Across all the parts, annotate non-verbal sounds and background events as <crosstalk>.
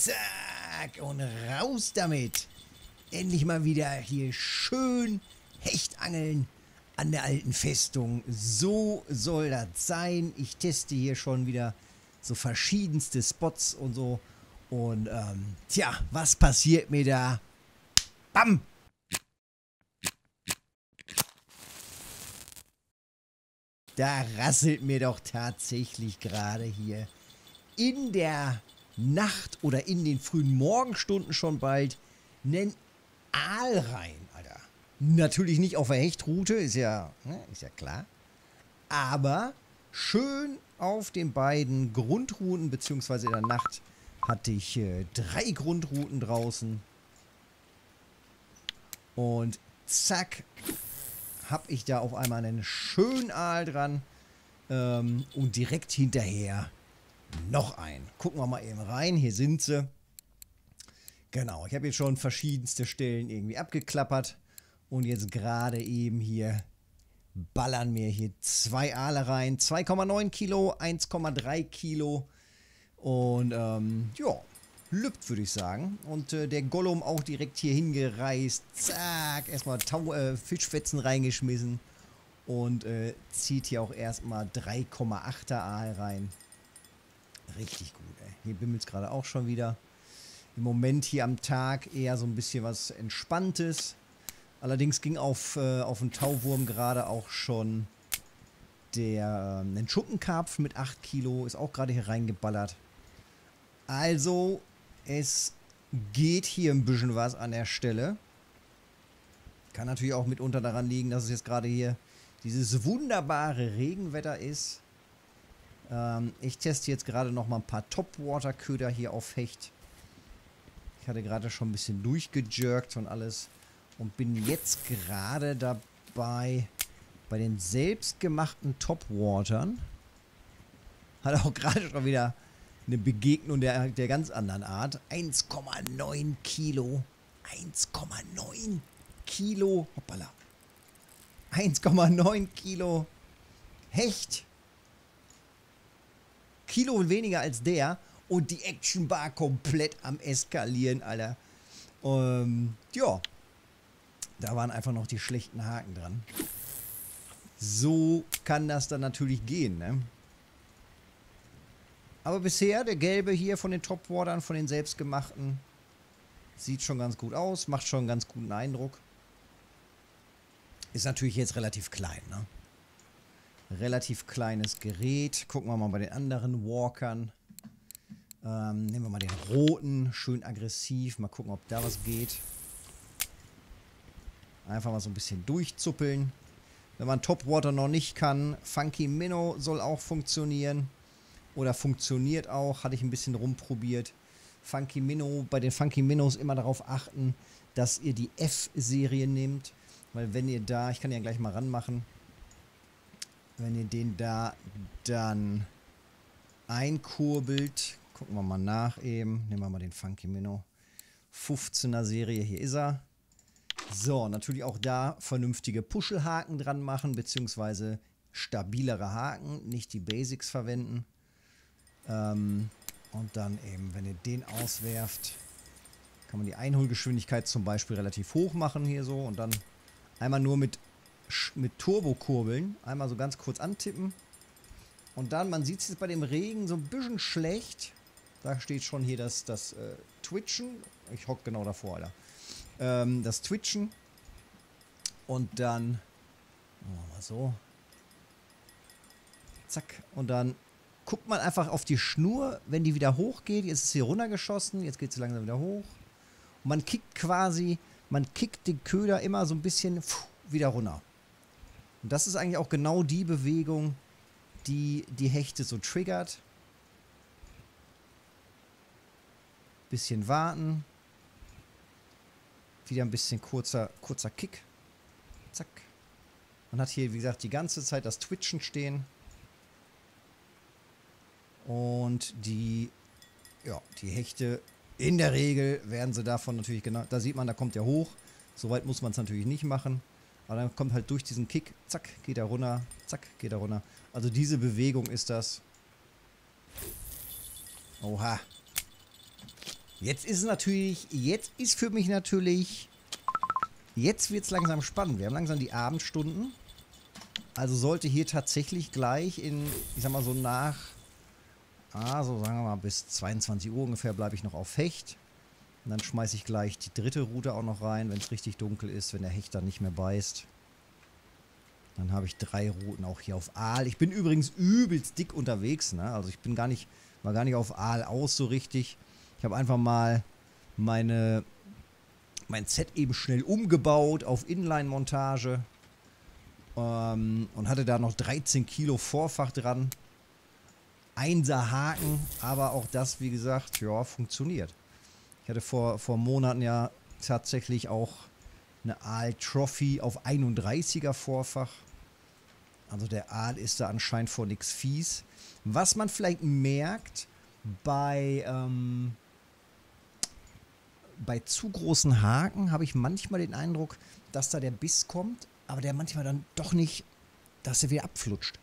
Zack. Und raus damit. Endlich mal wieder hier schön Hechtangeln an der alten Festung. So soll das sein. Ich teste hier schon wieder so verschiedenste Spots und so. Und ähm, tja, was passiert mir da? Bam! Da rasselt mir doch tatsächlich gerade hier in der Nacht oder in den frühen Morgenstunden schon bald einen Aal rein, Alter. Natürlich nicht auf der Hechtroute, ist ja, ne, ist ja klar. Aber schön auf den beiden Grundrouten, beziehungsweise in der Nacht hatte ich äh, drei Grundrouten draußen. Und zack, habe ich da auf einmal einen schönen Aal dran. Ähm, und direkt hinterher noch einen. Gucken wir mal eben rein. Hier sind sie. Genau, ich habe jetzt schon verschiedenste Stellen irgendwie abgeklappert. Und jetzt gerade eben hier ballern mir hier zwei Aale rein. 2,9 Kilo, 1,3 Kilo. Und ähm, ja, lübt, würde ich sagen. Und äh, der Gollum auch direkt hier hingereist. Zack, erstmal Tau äh, Fischfetzen reingeschmissen. Und äh, zieht hier auch erstmal 3,8er Aal rein. Richtig gut, ey. Hier bimmelt es gerade auch schon wieder. Im Moment hier am Tag eher so ein bisschen was Entspanntes. Allerdings ging auf, äh, auf den Tauwurm gerade auch schon der äh, Schuppenkarpf mit 8 Kilo. Ist auch gerade hier reingeballert. Also, es geht hier ein bisschen was an der Stelle. Kann natürlich auch mitunter daran liegen, dass es jetzt gerade hier dieses wunderbare Regenwetter ist. Ähm, ich teste jetzt gerade noch mal ein paar Topwater-Köder hier auf Hecht. Ich hatte gerade schon ein bisschen durchgejirkt und alles. Und bin jetzt gerade dabei, bei den selbstgemachten Topwatern. <laughs> Hat auch gerade schon wieder eine Begegnung der, der ganz anderen Art. 1,9 Kilo. 1,9 Kilo. Hoppala. 1,9 Kilo Hecht. Kilo weniger als der. Und die Action Bar komplett am Eskalieren, Alter. Ähm, ja. Da waren einfach noch die schlechten Haken dran. So kann das dann natürlich gehen, ne? Aber bisher, der gelbe hier von den Topwatern, von den selbstgemachten, sieht schon ganz gut aus, macht schon einen ganz guten Eindruck. Ist natürlich jetzt relativ klein, ne? Relativ kleines Gerät. Gucken wir mal bei den anderen Walkern. Ähm, nehmen wir mal den roten, schön aggressiv. Mal gucken, ob da was geht. Einfach mal so ein bisschen durchzuppeln. Wenn man Topwater noch nicht kann, Funky Minnow soll auch funktionieren. Oder funktioniert auch, hatte ich ein bisschen rumprobiert. Funky Minnow, bei den Funky Minnows immer darauf achten, dass ihr die F-Serie nehmt. Weil wenn ihr da, ich kann ja gleich mal ranmachen, wenn ihr den da dann einkurbelt, gucken wir mal nach eben, nehmen wir mal den Funky Minnow. 15er Serie, hier ist er. So, natürlich auch da vernünftige Puschelhaken dran machen, beziehungsweise stabilere Haken, nicht die Basics verwenden. Ähm, und dann eben, wenn ihr den auswerft, kann man die Einholgeschwindigkeit zum Beispiel relativ hoch machen hier so und dann einmal nur mit, mit Turbokurbeln, einmal so ganz kurz antippen. Und dann, man sieht es jetzt bei dem Regen so ein bisschen schlecht. Da steht schon hier das, das äh, Twitchen. Ich hock genau davor, Alter. Ähm, das Twitchen. Und dann, machen wir mal so. Zack. Und dann guckt man einfach auf die Schnur, wenn die wieder hochgeht. Jetzt ist sie runtergeschossen, jetzt geht sie langsam wieder hoch. Und man kickt quasi, man kickt den Köder immer so ein bisschen wieder runter. Und das ist eigentlich auch genau die Bewegung, die die Hechte so triggert. Bisschen warten. Wieder ein bisschen kurzer, kurzer Kick. Zack. Man hat hier, wie gesagt, die ganze Zeit das Twitchen stehen. Und die, ja, die Hechte, in der Regel werden sie davon natürlich genau, da sieht man, da kommt er hoch. Soweit muss man es natürlich nicht machen. Aber dann kommt halt durch diesen Kick, zack, geht er runter, zack, geht er runter. Also diese Bewegung ist das. Oha. Jetzt ist es natürlich, jetzt ist für mich natürlich, jetzt wird es langsam spannend. Wir haben langsam die Abendstunden. Also sollte hier tatsächlich gleich in, ich sag mal so nach, ah, so sagen wir mal bis 22 Uhr ungefähr bleibe ich noch auf Hecht. Und dann schmeiße ich gleich die dritte Route auch noch rein, wenn es richtig dunkel ist, wenn der Hecht dann nicht mehr beißt. Dann habe ich drei Routen auch hier auf Aal. Ich bin übrigens übelst dick unterwegs, ne? Also ich bin gar nicht, war gar nicht auf Aal aus so richtig. Ich habe einfach mal meine, mein Set eben schnell umgebaut auf Inline-Montage. Ähm, und hatte da noch 13 Kilo Vorfach dran. Einser Haken, aber auch das, wie gesagt, ja, funktioniert. Hatte vor, vor Monaten ja tatsächlich auch eine Aal Trophy auf 31er Vorfach. Also der Aal ist da anscheinend vor nichts fies. Was man vielleicht merkt bei, ähm, bei zu großen Haken, habe ich manchmal den Eindruck, dass da der Biss kommt, aber der manchmal dann doch nicht, dass er wieder abflutscht.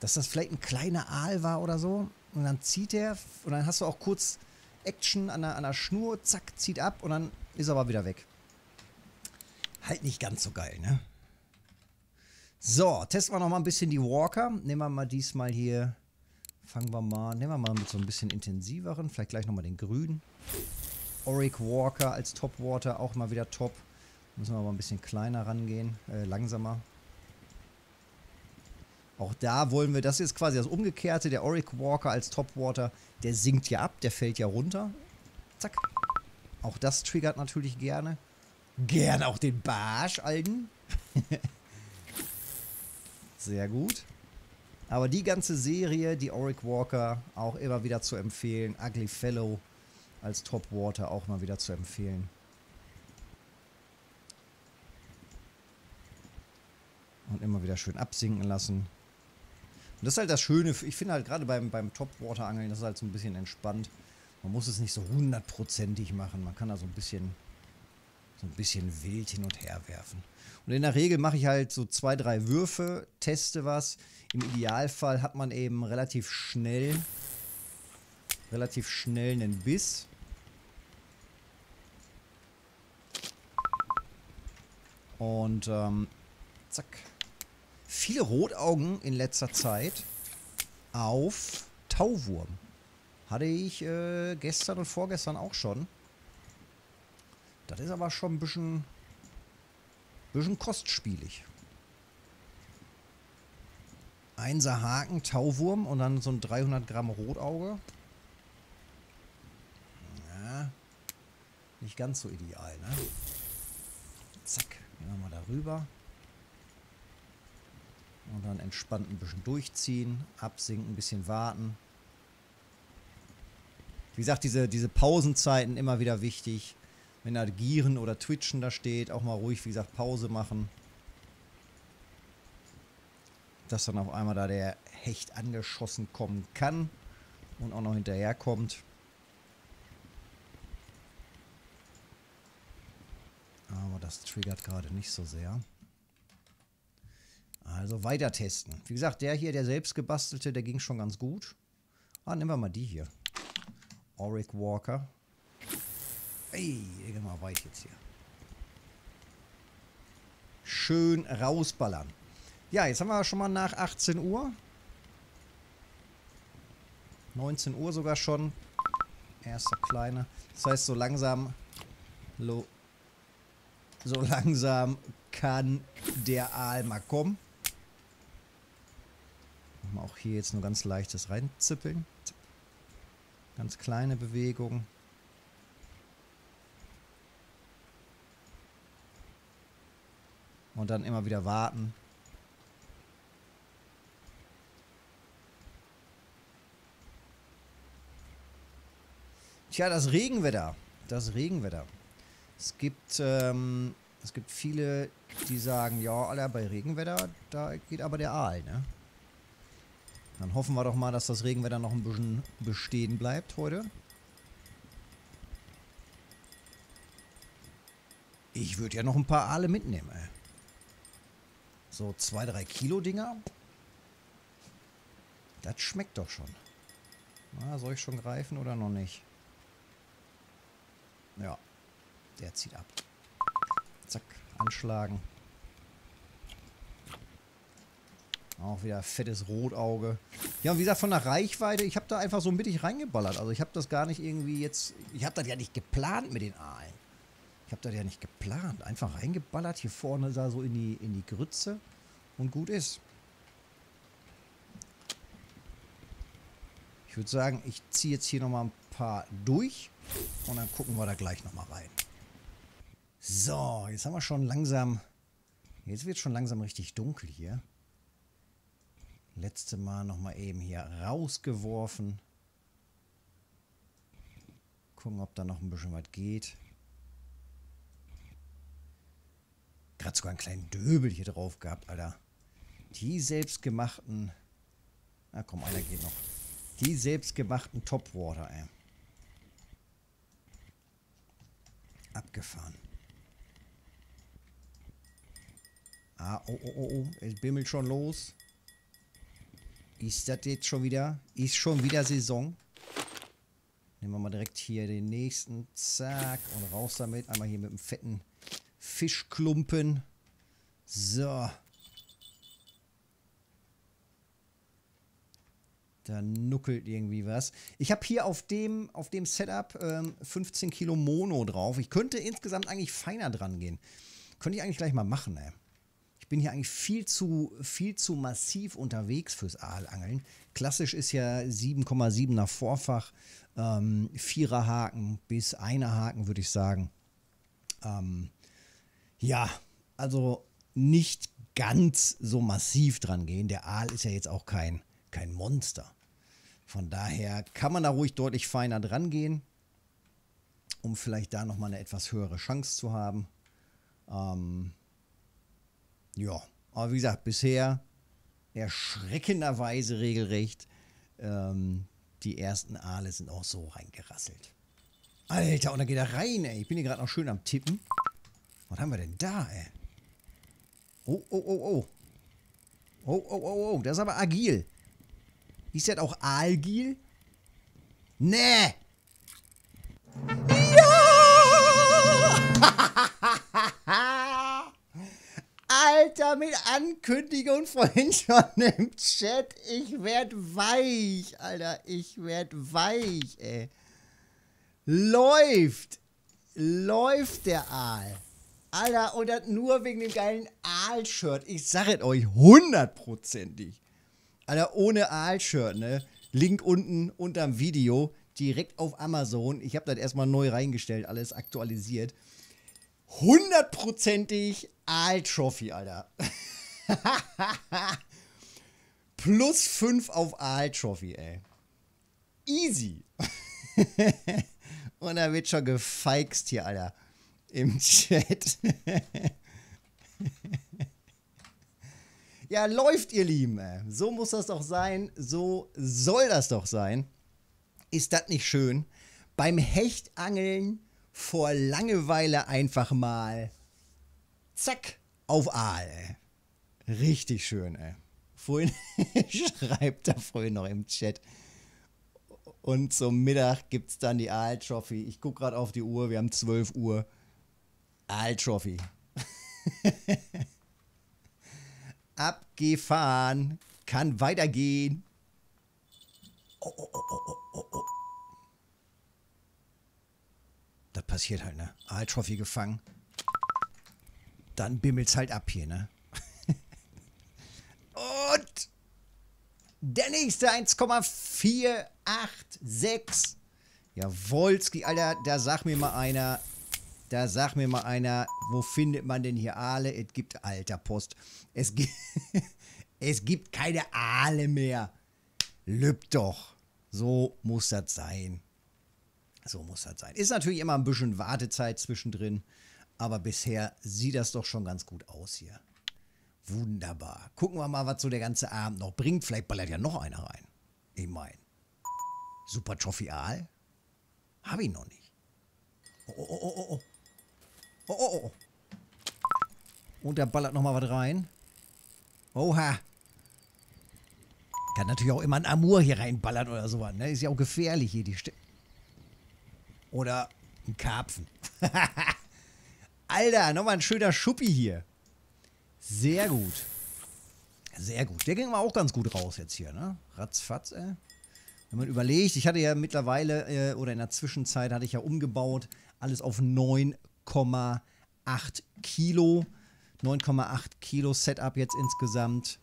Dass das vielleicht ein kleiner Aal war oder so. Und dann zieht er und dann hast du auch kurz Action an der, an der Schnur, zack, zieht ab und dann ist er aber wieder weg. Halt nicht ganz so geil, ne? So, testen wir noch mal ein bisschen die Walker. Nehmen wir mal diesmal hier, fangen wir mal, nehmen wir mal mit so ein bisschen intensiveren, vielleicht gleich noch mal den grünen. Auric Walker als Topwater, auch mal wieder top. Müssen wir aber ein bisschen kleiner rangehen, äh, langsamer. Auch da wollen wir, das ist quasi das Umgekehrte, der Auric Walker als Topwater, der sinkt ja ab, der fällt ja runter. Zack. Auch das triggert natürlich gerne. Gerne auch den Barsch, Alten. <laughs> Sehr gut. Aber die ganze Serie, die Auric Walker, auch immer wieder zu empfehlen. Ugly Fellow als Topwater auch mal wieder zu empfehlen. Und immer wieder schön absinken lassen. Und das ist halt das Schöne, ich finde halt gerade beim, beim Topwater-Angeln, das ist halt so ein bisschen entspannt. Man muss es nicht so hundertprozentig machen. Man kann da so ein bisschen, so ein bisschen wild hin und her werfen. Und in der Regel mache ich halt so zwei, drei Würfe, teste was. Im Idealfall hat man eben relativ schnell, relativ schnell einen Biss. Und ähm, zack. Viele Rotaugen in letzter Zeit auf Tauwurm. Hatte ich äh, gestern und vorgestern auch schon. Das ist aber schon ein bisschen, bisschen kostspielig. Einser Haken, Tauwurm und dann so ein 300 Gramm Rotauge. Ja, nicht ganz so ideal, ne? Zack, gehen wir mal darüber. Und dann entspannt ein bisschen durchziehen, absinken, ein bisschen warten. Wie gesagt, diese, diese Pausenzeiten immer wieder wichtig. Wenn da Gieren oder Twitchen da steht, auch mal ruhig, wie gesagt, Pause machen. Dass dann auf einmal da der Hecht angeschossen kommen kann und auch noch hinterherkommt. Aber das triggert gerade nicht so sehr. Also weiter testen. Wie gesagt, der hier, der selbst gebastelte, der ging schon ganz gut. Ah, nehmen wir mal die hier. Auric Walker. Ey, gehen mal weit jetzt hier. Schön rausballern. Ja, jetzt haben wir schon mal nach 18 Uhr. 19 Uhr sogar schon. Erster kleine. Das heißt, so langsam... So langsam kann der Aal mal kommen. Auch hier jetzt nur ganz leichtes reinzippeln. Ganz kleine Bewegung. Und dann immer wieder warten. Tja, das Regenwetter. Das Regenwetter. Es gibt, ähm, es gibt viele, die sagen, ja, bei Regenwetter, da geht aber der Aal, ne? Dann hoffen wir doch mal, dass das Regenwetter noch ein bisschen bestehen bleibt heute. Ich würde ja noch ein paar Aale mitnehmen, ey. So zwei, drei Kilo Dinger. Das schmeckt doch schon. Na, soll ich schon greifen oder noch nicht? Ja, der zieht ab. Zack, anschlagen. Auch wieder fettes Rotauge. Ja, und wie gesagt, von der Reichweite, ich habe da einfach so mittig reingeballert. Also ich habe das gar nicht irgendwie jetzt... Ich habe das ja nicht geplant mit den Aalen. Ich habe das ja nicht geplant. Einfach reingeballert, hier vorne da so in die, in die Grütze und gut ist. Ich würde sagen, ich ziehe jetzt hier nochmal ein paar durch und dann gucken wir da gleich nochmal rein. So, jetzt haben wir schon langsam... Jetzt wird schon langsam richtig dunkel hier. Letzte Mal nochmal eben hier rausgeworfen. Gucken, ob da noch ein bisschen was geht. Gerade sogar einen kleinen Döbel hier drauf gehabt, Alter. Die selbstgemachten... Na komm, einer geht noch. Die selbstgemachten Topwater, ey. Abgefahren. Ah, oh, oh, oh, oh. Es bimmelt schon los. Ist das jetzt schon wieder? Ist schon wieder Saison? Nehmen wir mal direkt hier den nächsten. Zack. Und raus damit. Einmal hier mit dem fetten Fischklumpen. So. Da nuckelt irgendwie was. Ich habe hier auf dem, auf dem Setup ähm, 15 Kilo Mono drauf. Ich könnte insgesamt eigentlich feiner dran gehen. Könnte ich eigentlich gleich mal machen, ey. Ich bin hier eigentlich viel zu, viel zu massiv unterwegs fürs Aalangeln. Klassisch ist ja 7,7er Vorfach, ähm, Vierer Haken bis einer Haken, würde ich sagen. Ähm, ja, also nicht ganz so massiv dran gehen. Der Aal ist ja jetzt auch kein, kein Monster. Von daher kann man da ruhig deutlich feiner dran gehen, um vielleicht da nochmal eine etwas höhere Chance zu haben. Ähm, ja, aber wie gesagt, bisher erschreckenderweise regelrecht. Ähm, die ersten Aale sind auch so reingerasselt. Alter, und da geht er rein, ey. Ich bin hier gerade noch schön am Tippen. Was haben wir denn da, ey? Oh, oh, oh, oh. Oh, oh, oh, oh. Das ist aber agil. Ist das auch Aalgil? Nee. <laughs> Alter, mit Ankündigung vorhin schon im Chat. Ich werd weich, Alter. Ich werd weich, ey. Läuft. Läuft der Aal. Alter, und das nur wegen dem geilen Aal-Shirt. Ich sag es euch, hundertprozentig. Alter, ohne Aal-Shirt, ne? Link unten unterm Video. Direkt auf Amazon. Ich habe das erstmal neu reingestellt, alles aktualisiert hundertprozentig Aal-Trophy, Alter. <laughs> Plus 5 auf Aal-Trophy, ey. Easy. <laughs> Und da wird schon gefeixt hier, Alter. Im Chat. <laughs> ja, läuft, ihr Lieben. Ey. So muss das doch sein. So soll das doch sein. Ist das nicht schön? Beim Hechtangeln vor Langeweile einfach mal zack auf Aal. Ey. Richtig schön, ey. Vorhin <laughs> schreibt er vorhin noch im Chat. Und zum Mittag gibt es dann die Aal-Trophy. Ich gucke gerade auf die Uhr, wir haben 12 Uhr. Aal-Trophy. <laughs> Abgefahren. Kann weitergehen. Oh, oh, oh, oh, oh, oh. Das passiert halt, ne? Aal-Trophy gefangen. Dann bimmelt's halt ab hier, ne? <laughs> Und der nächste 1,486. Jawolski, Alter, da sag mir mal einer, da sag mir mal einer, wo findet man denn hier Aale? Es gibt, alter Post, es gibt, <laughs> es gibt keine Aale mehr. Lüb doch. So muss das sein. So muss das sein. Ist natürlich immer ein bisschen Wartezeit zwischendrin, aber bisher sieht das doch schon ganz gut aus hier. Wunderbar. Gucken wir mal, was so der ganze Abend noch bringt. Vielleicht ballert ja noch einer rein. Ich meine. Super Trophial? Habe ich noch nicht. Oh, oh, oh, oh, oh. Oh, oh, oh. Und der ballert noch mal was rein. Oha. Kann natürlich auch immer ein Amur hier reinballern oder sowas. Ne? Ist ja auch gefährlich hier, die Stelle. Oder Ein Karpfen. <laughs> Alter, nochmal ein schöner Schuppi hier. Sehr gut. Sehr gut. Der ging mal auch ganz gut raus jetzt hier, ne? Ratzfatz, ey. Wenn man überlegt, ich hatte ja mittlerweile, äh, oder in der Zwischenzeit hatte ich ja umgebaut, alles auf 9,8 Kilo. 9,8 Kilo Setup jetzt insgesamt.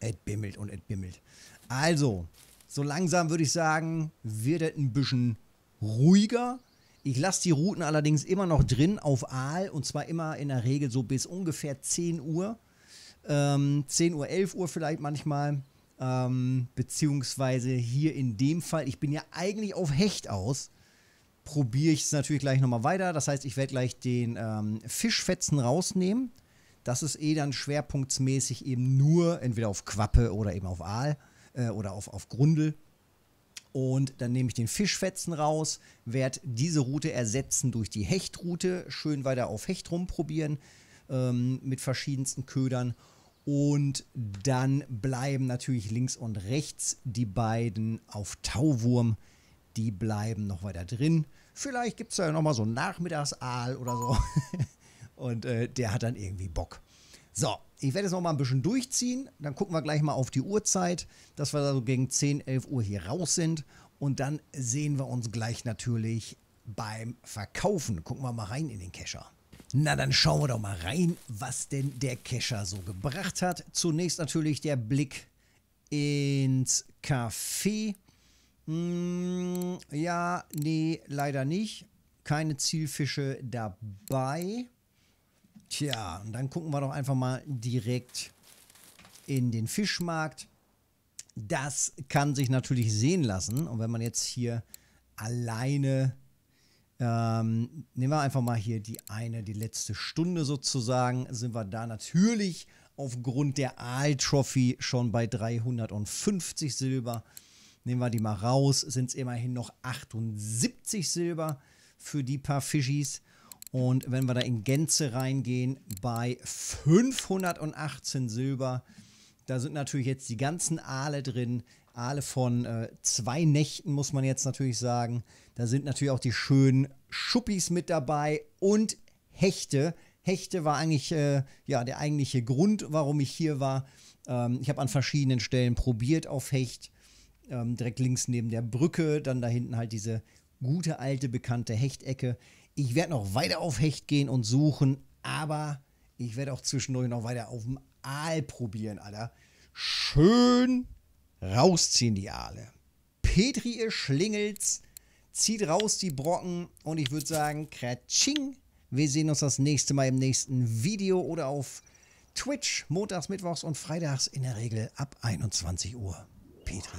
Es bimmelt und es bimmelt. Also, so langsam würde ich sagen, wird es ein bisschen ruhiger. Ich lasse die Routen allerdings immer noch drin auf Aal und zwar immer in der Regel so bis ungefähr 10 Uhr. Ähm, 10 Uhr, 11 Uhr vielleicht manchmal. Ähm, beziehungsweise hier in dem Fall, ich bin ja eigentlich auf Hecht aus probiere ich es natürlich gleich nochmal weiter. Das heißt, ich werde gleich den ähm, Fischfetzen rausnehmen. Das ist eh dann schwerpunktsmäßig eben nur entweder auf Quappe oder eben auf Aal äh, oder auf, auf Grundel. Und dann nehme ich den Fischfetzen raus, werde diese Route ersetzen durch die Hechtroute, schön weiter auf Hecht rumprobieren ähm, mit verschiedensten Ködern. Und dann bleiben natürlich links und rechts die beiden auf Tauwurm die bleiben noch weiter drin. Vielleicht gibt es ja nochmal so einen Nachmittagsaal oder so. <laughs> Und äh, der hat dann irgendwie Bock. So, ich werde jetzt noch mal ein bisschen durchziehen. Dann gucken wir gleich mal auf die Uhrzeit, dass wir da so gegen 10, 11 Uhr hier raus sind. Und dann sehen wir uns gleich natürlich beim Verkaufen. Gucken wir mal rein in den Kescher. Na, dann schauen wir doch mal rein, was denn der Kescher so gebracht hat. Zunächst natürlich der Blick ins Café. Mm, ja, nee, leider nicht. Keine Zielfische dabei. Tja, und dann gucken wir doch einfach mal direkt in den Fischmarkt. Das kann sich natürlich sehen lassen. Und wenn man jetzt hier alleine, ähm, nehmen wir einfach mal hier die eine, die letzte Stunde sozusagen, sind wir da natürlich aufgrund der Aal-Trophy schon bei 350 Silber. Nehmen wir die mal raus, sind es immerhin noch 78 Silber für die paar Fischis. Und wenn wir da in Gänze reingehen, bei 518 Silber, da sind natürlich jetzt die ganzen Aale drin. Aale von äh, zwei Nächten, muss man jetzt natürlich sagen. Da sind natürlich auch die schönen Schuppis mit dabei und Hechte. Hechte war eigentlich äh, ja, der eigentliche Grund, warum ich hier war. Ähm, ich habe an verschiedenen Stellen probiert auf Hecht ähm, direkt links neben der Brücke. Dann da hinten halt diese gute alte bekannte Hechtecke. Ich werde noch weiter auf Hecht gehen und suchen, aber ich werde auch zwischendurch noch weiter auf dem Aal probieren, Alter. Schön rausziehen die Aale. Petri, ihr Schlingels, zieht raus die Brocken und ich würde sagen, Kratsching. Wir sehen uns das nächste Mal im nächsten Video oder auf Twitch montags, mittwochs und freitags in der Regel ab 21 Uhr. Petri.